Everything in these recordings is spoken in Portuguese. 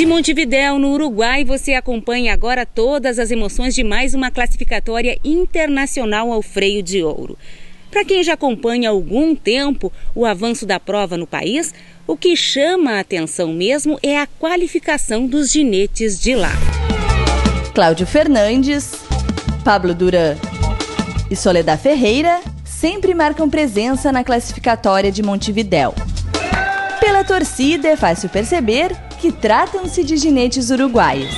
De Montevidéu, no Uruguai, você acompanha agora todas as emoções de mais uma classificatória internacional ao freio de ouro. Para quem já acompanha há algum tempo o avanço da prova no país, o que chama a atenção mesmo é a qualificação dos ginetes de lá. Cláudio Fernandes, Pablo Duran e Soledad Ferreira sempre marcam presença na classificatória de Montevidéu. Pela torcida é fácil perceber que tratam-se de ginetes uruguaios.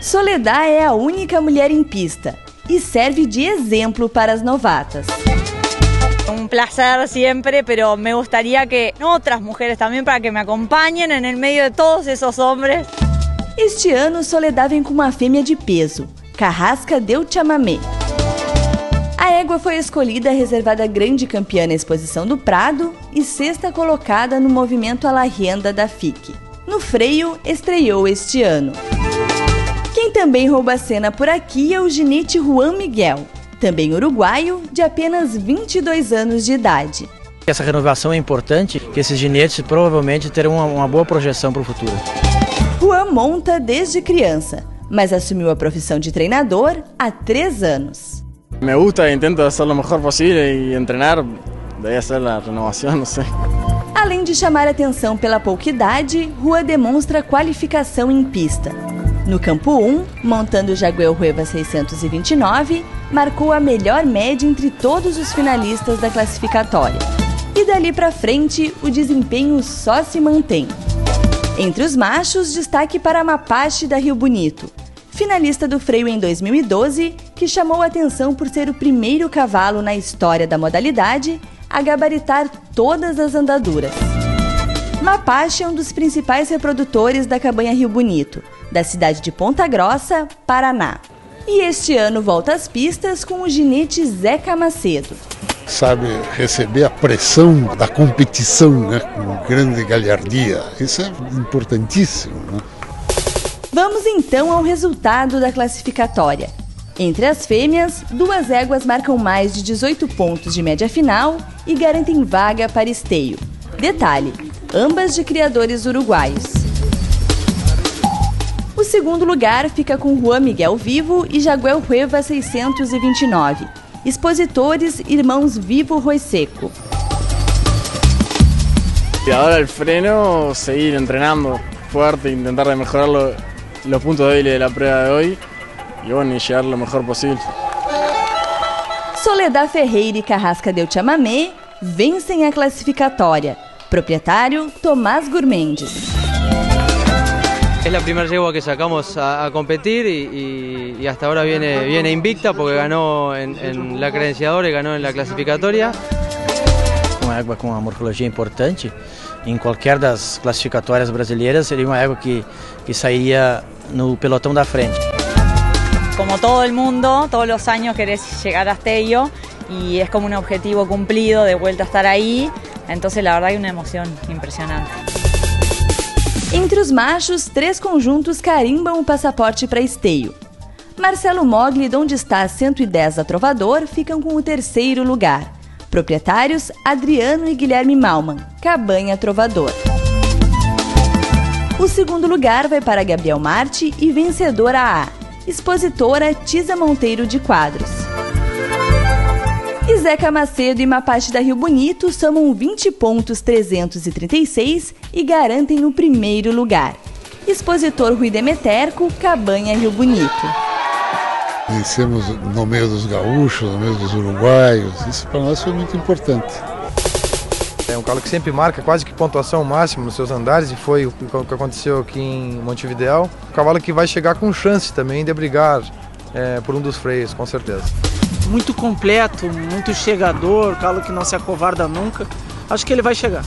Soledad é a única mulher em pista e serve de exemplo para as novatas. Un placer siempre, pero me gustaría que otras mujeres también para que me acompañen en el medio de todos esos hombres. Este ano, Soledad vem com uma fêmea de peso, Carrasca del Chamamé. A égua foi escolhida reservada grande campeã na exposição do Prado e sexta colocada no movimento à la Rienda da FIC. No freio, estreou este ano. Quem também rouba a cena por aqui é o ginete Juan Miguel, também uruguaio, de apenas 22 anos de idade. Essa renovação é importante, que esses ginetes provavelmente terão uma, uma boa projeção para o futuro. Juan monta desde criança, mas assumiu a profissão de treinador há três anos. Me gusta, intento hacer lo mejor posible y entrenar, de hacer la renovación, no sé. Além de chamar atenção pela pouca idade, Rua demonstra qualificação em pista. No campo 1, montando o Jaguel Rueva 629, marcou a melhor média entre todos os finalistas da classificatória. E dali para frente, o desempenho só se mantém. Entre os machos, destaque para Mapache da Rio Bonito, finalista do freio em 2012, que chamou a atenção por ser o primeiro cavalo na história da modalidade a gabaritar todas as andaduras. Mapache é um dos principais reprodutores da cabanha Rio Bonito, da cidade de Ponta Grossa, Paraná. E este ano volta às pistas com o ginete Zeca Macedo. Sabe receber a pressão da competição né, com grande galhardia. Isso é importantíssimo. Né? Vamos então ao resultado da classificatória. Entre as fêmeas, duas éguas marcam mais de 18 pontos de média final e garantem vaga para esteio. Detalhe: ambas de criadores uruguaios. O segundo lugar fica com Juan Miguel Vivo e Jaguel Rueva 629, expositores irmãos Vivo Roiseco. Y ahora el freno, seguir intentar de mejorar lo- los puntos débiles de la prueba de hoy Soledad Ferreira e Carrasca del Chamamé vencem a classificatória. Proprietário Tomás Gourmendes. Es la primera yegua que sacamos a, a competir y, y- y hasta ahora viene, viene invicta porque ganó en, en la credenciadora y ganó en la clasificatoria. Uma égua com uma morfologia importante, em qualquer das classificatórias brasileiras, seria uma égua que, que sairia no pelotão da frente. Como todo el mundo, todos los años querés llegar a Estello y es como un objetivo cumplido, de vuelta a estar ahí. Entonces la verdad hay una emoción impresionante. Entre os machos, três conjuntos carimbam o passaporte para esteio. Marcelo Mogli e Donde está 110 da Trovador ficam com o terceiro lugar. Proprietários Adriano e Guilherme Malman, Cabanha Trovador. O segundo lugar vai para Gabriel Marte e vencedora A, expositora Tisa Monteiro de Quadros. Zeca Macedo e Mapache da Rio Bonito somam 20 pontos 336 e garantem o primeiro lugar. Expositor Rui Demeterco, Cabanha Rio Bonito. Vencemos no meio dos gaúchos, no meio dos uruguaios. Isso para nós foi muito importante. É um cavalo que sempre marca quase que pontuação máxima nos seus andares e foi o que aconteceu aqui em Montevidéu. Um cavalo que vai chegar com chance também de brigar é, por um dos freios, com certeza. muito completo, muito chegador, calo que não se acovarda nunca. Acho que ele vai chegar.